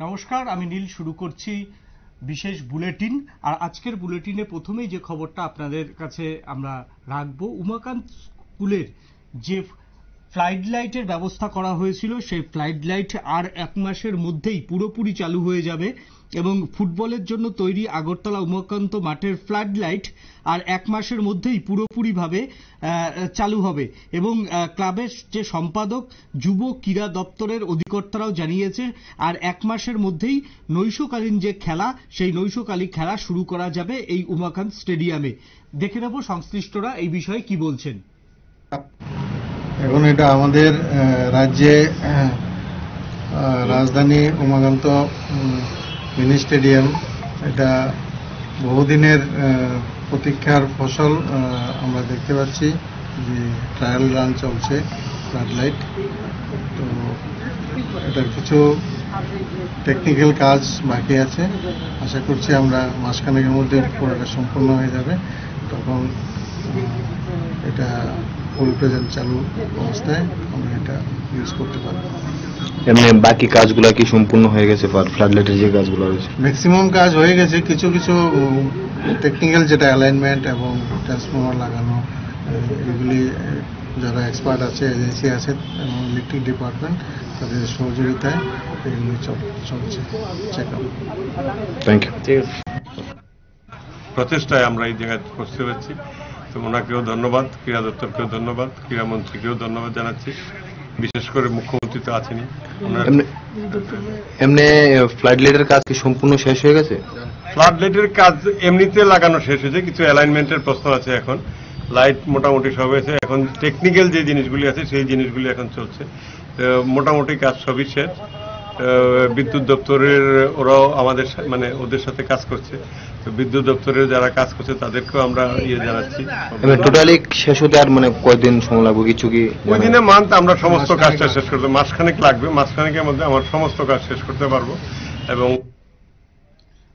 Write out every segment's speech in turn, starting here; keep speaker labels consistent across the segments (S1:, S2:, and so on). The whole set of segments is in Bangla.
S1: নমস্কার, আমি নীল শুরু করছি বিশেষ বুলেটিন। আর আজকের বুলেটিনে প্রথমেই যে খবরটা আপনাদের কাছে আমরা রাখব, উমাকান্ত স্কুলের যে ফ্লাইট লাইটের ব্যবস্থা করা হয়েছিল। সেই ফ্লাইট লাইট আর এক মাসের মধ্যেই পুরোপুরি চালু হয়ে যাবে এবং ফুটবলের জন্য তৈরি আগরতলা উমাকান্ত মাঠের ফ্লাড লাইট আর এক মাসের মধ্যেই পুরোপুরিভাবে চালু হবে এবং ক্লাবের যে সম্পাদক, যুব ক্রীড়া দপ্তরের অধিকর্তারাও জানিয়েছে, আর এক মাসের মধ্যেই নৈশকালীন যে খেলা, সেই নৈশকালীন খেলা শুরু করা যাবে এই উমাকান্ত স্টেডিয়ামে। দেখে নেব সংশ্লিষ্টরা এই বিষয়ে কি বলছেন।
S2: এটা আমাদের রাজ্যে রাজধানী উমাকান্ত মিনি স্টেডিয়াম। এটা বহুদিনের প্রতীক্ষার ফসল আমরা দেখতে পাচ্ছি যে ট্রায়াল রান চলছে ফ্লাড লাইট তো এটার কিছু টেকনিক্যাল কাজ বাকি আছে। আশা করছি আমরা মাসখানেকের মধ্যে পুরোটা সম্পূর্ণ হয়ে যাবে। তখন এটা ফুল প্রেজেন্ট চালু অবস্থায় আমরা এটা ইউজ করতে পারব।
S3: এমনি বাকি কাজগুলো কি সম্পূর্ণ হয়ে গেছে? ফ্লাড লাইটের যে কাজগুলো হয়েছে?
S2: ম্যাক্সিমাম কাজ হয়ে গেছে কিছু কিছু টেকনিক্যাল যেটা অ্যালাইনমেন্ট এবং ট্রান্সফর্মার লাগানো এগুলি যারা এক্সপার্ট আছে এজেন্সি আছে এবং ইলেকট্রিক ডিপার্টমেন্ট তাদের সহযোগিতায় এগুলি চলছে চেক আপ
S3: থ্যাংক ইউ
S4: প্রচেষ্টায় আমরা এই জায়গায় করতে পারছি তো ওনাকেও ধন্যবাদ ক্রীড়া দপ্তরকেও ধন্যবাদ ক্রীড়ামন্ত্রীকেও ধন্যবাদ জানাচ্ছি। বিশেষ করে মুখ্যমন্ত্রী তো আছেনই।
S3: এমনি ফ্লাইট লাইটের কাজ কি সম্পূর্ণ শেষ হয়ে গেছে?
S4: ফ্লাড লাইটের কাজ এমনিতে লাগানো শেষ হয়েছে কিছু অ্যালাইনমেন্টের প্রশ্ন আছে এখন। লাইট মোটামুটি সব হয়েছে। এখন টেকনিক্যাল যে জিনিসগুলি আছে সেই জিনিসগুলি এখন চলছে। মোটামুটি কাজ সবই শেষ। বিদ্যুৎ দপ্তরের ওরাও আমাদের মানে ওদের সাথে কাজ করছে। তো বিদ্যুৎ দপ্তরের যারা কাজ করছে তাদেরকেও আমরা ইয়ে জানাচ্ছি।
S3: টোটালি শেষ হতে আর মানে কয়দিন সময় লাগবে? কিছু কি
S4: ওই দিনে মান্থ আমরা সমস্ত কাজটা শেষ করতে মাসখানেক লাগবে। মাসখানেকের মধ্যে আমার সমস্ত কাজ শেষ করতে পারব। এবং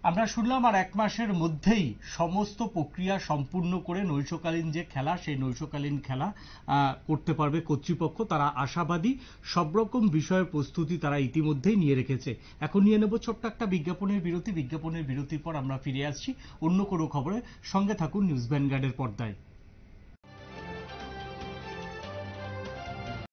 S1: আমরা শুনলাম আর এক মাসের মধ্যেই সমস্ত প্রক্রিয়া সম্পূর্ণ করে নৈশকালীন যে খেলা, সেই নৈশকালীন খেলা করতে পারবে কর্তৃপক্ষ। তারা আশাবাদী, সব রকম বিষয়ের প্রস্তুতি তারা ইতিমধ্যেই নিয়ে রেখেছে। এখন নিয়ে নেব ছোট্ট একটা বিজ্ঞাপনের বিরতি। বিজ্ঞাপনের বিরতির পর আমরা ফিরে আসছি অন্য কোনো খবরে। সঙ্গে থাকুন নিউজ ভ্যানগার্ডের পর্দায়।